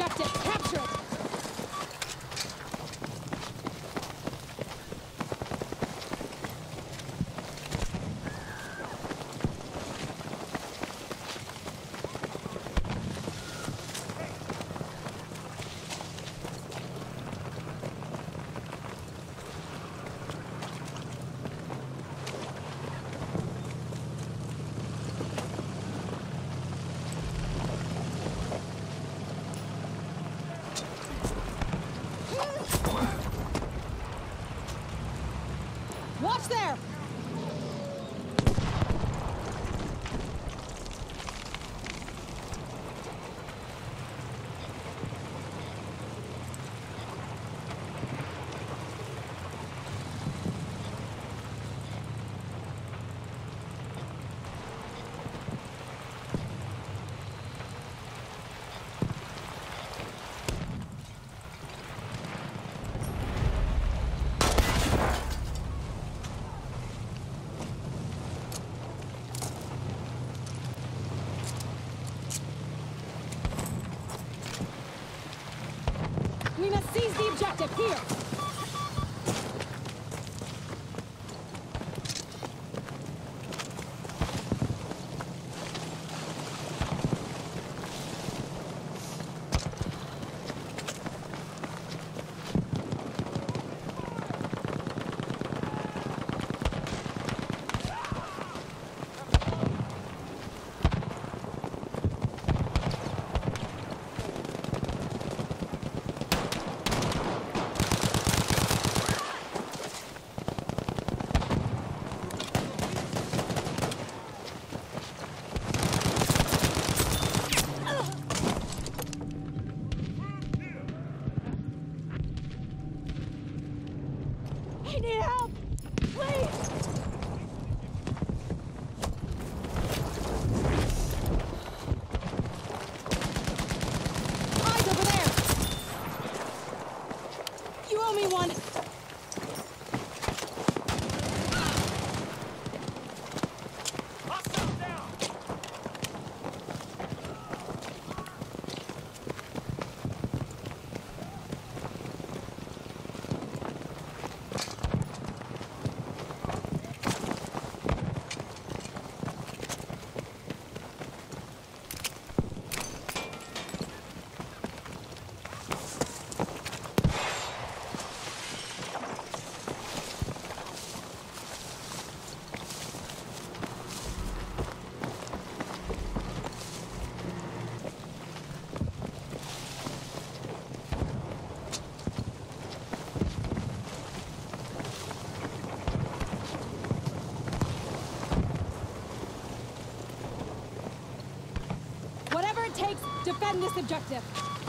objective. Capture it. Watch there! Must seize the objective here! You me one! This objective.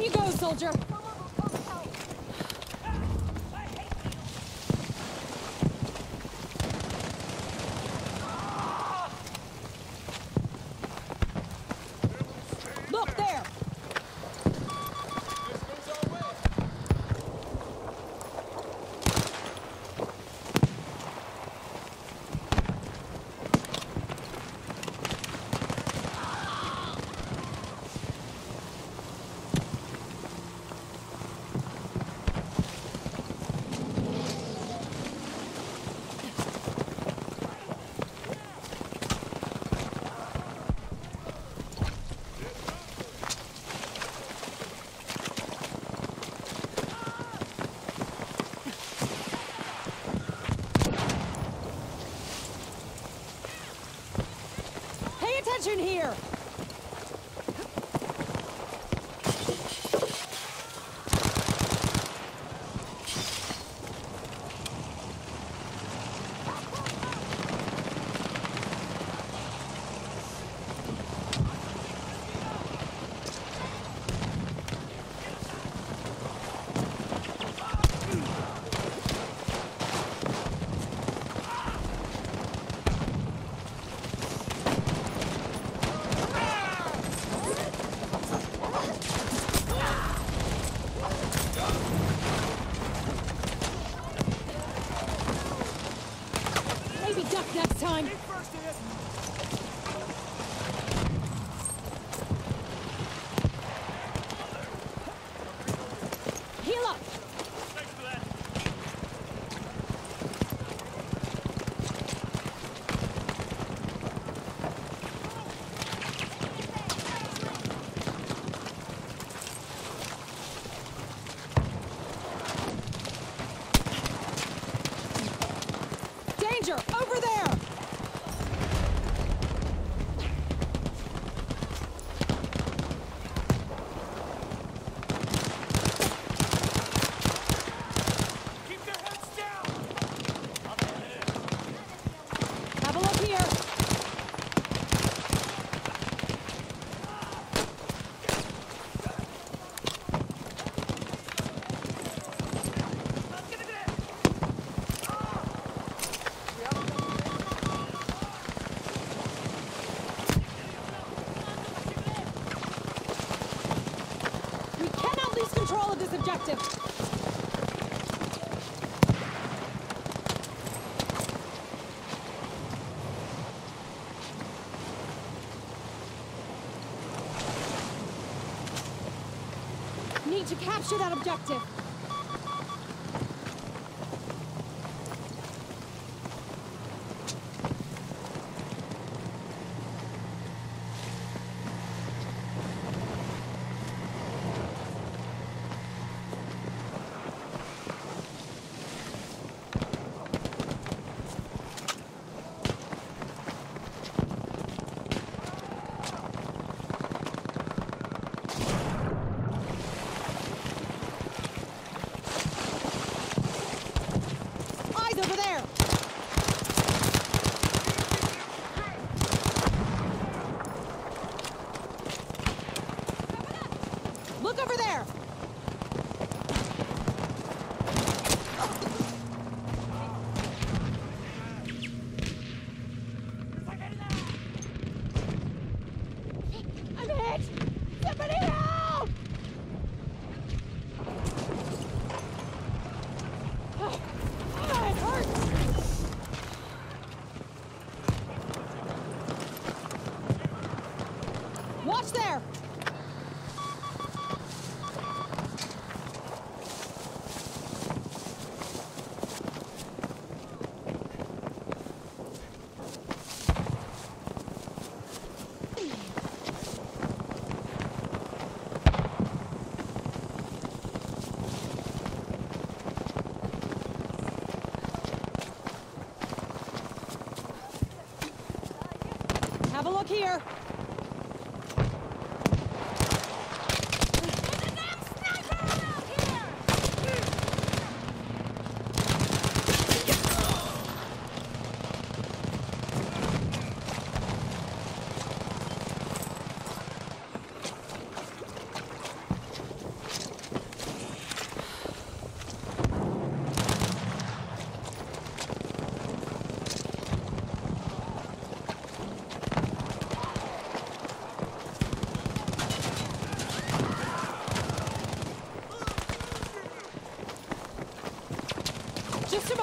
You go, soldier! Need to capture that objective. There!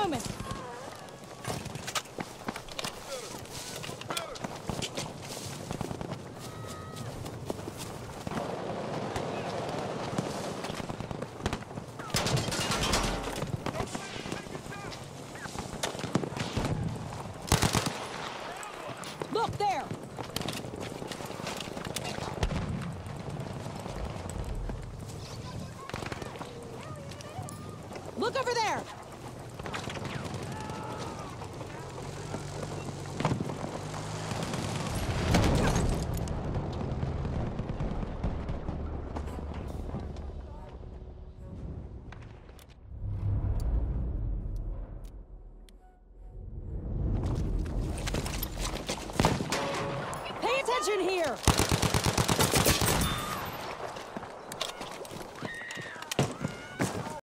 momento.